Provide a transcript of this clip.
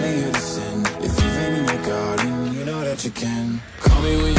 tell you're sin If you in your garden, you know that you can. Call me